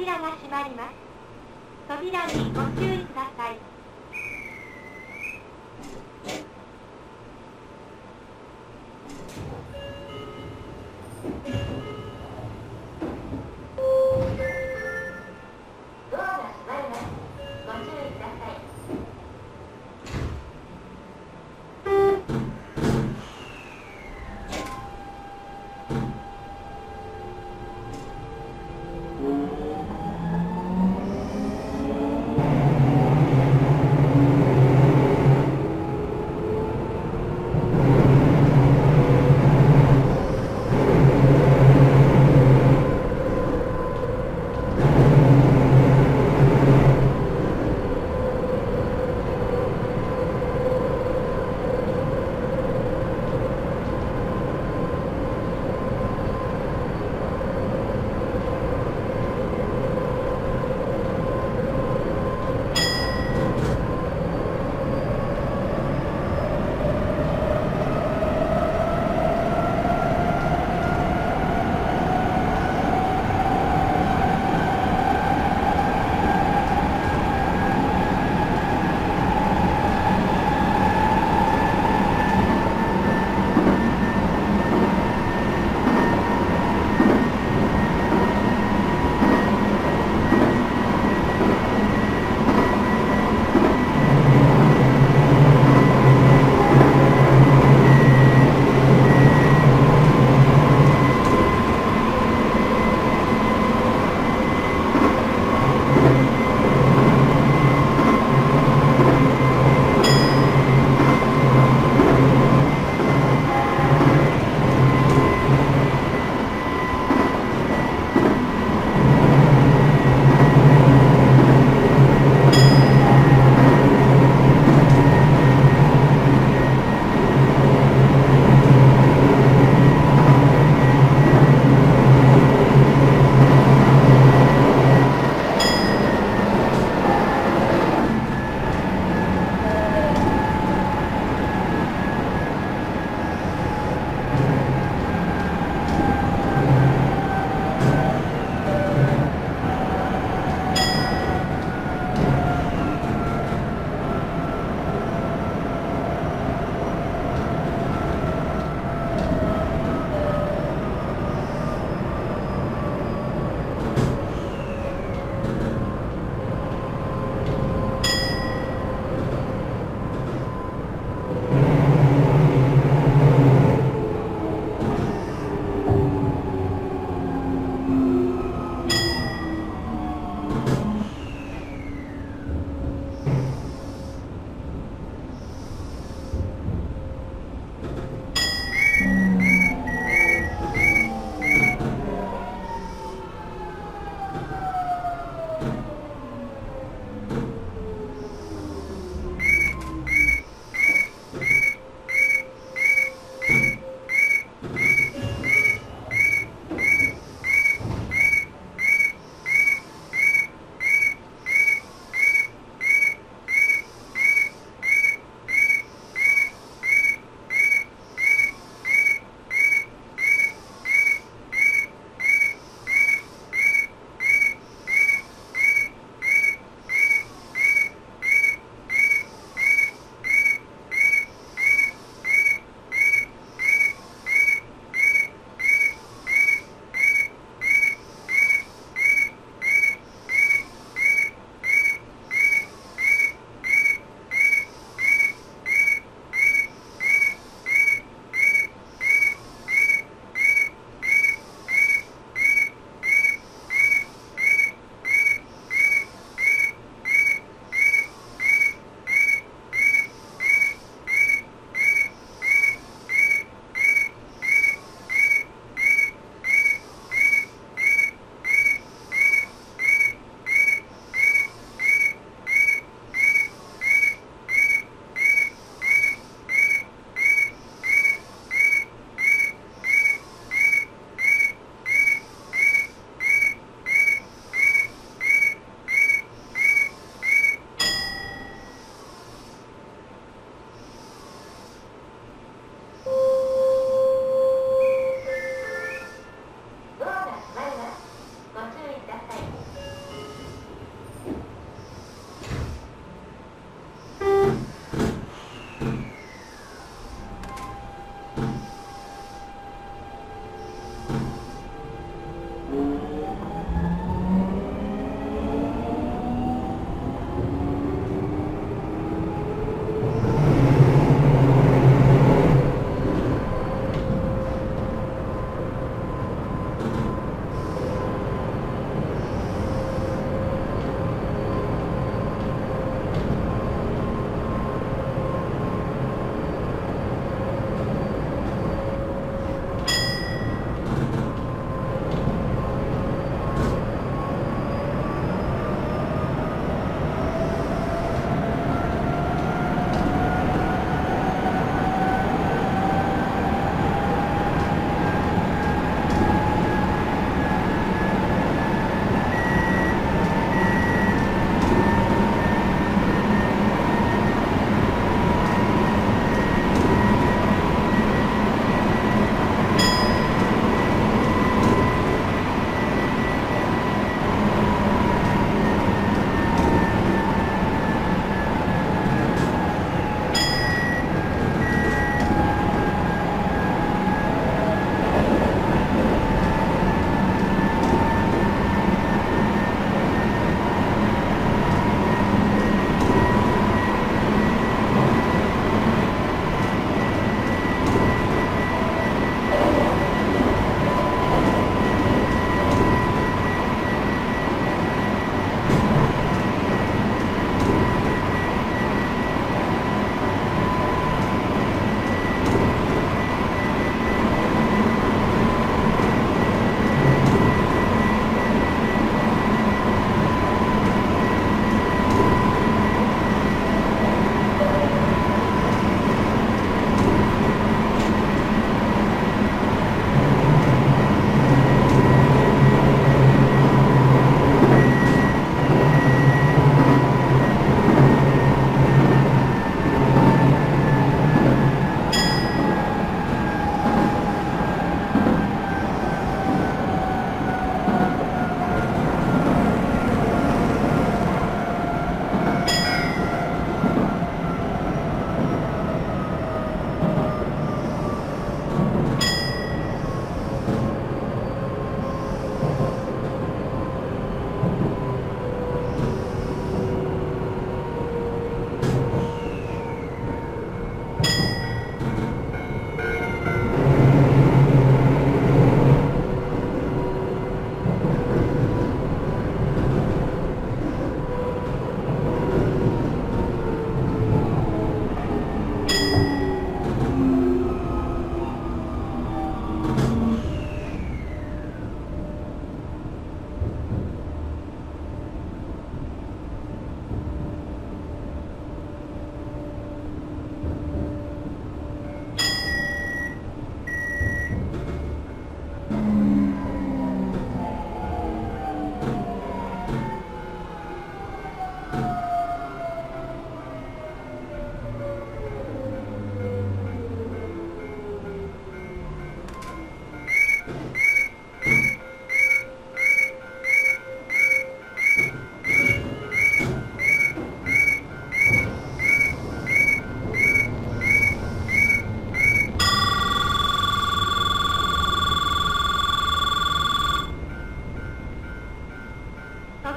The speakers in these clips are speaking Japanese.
扉が閉まります。扉にご注意ください。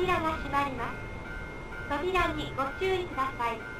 扉が閉まります。扉にご注意ください。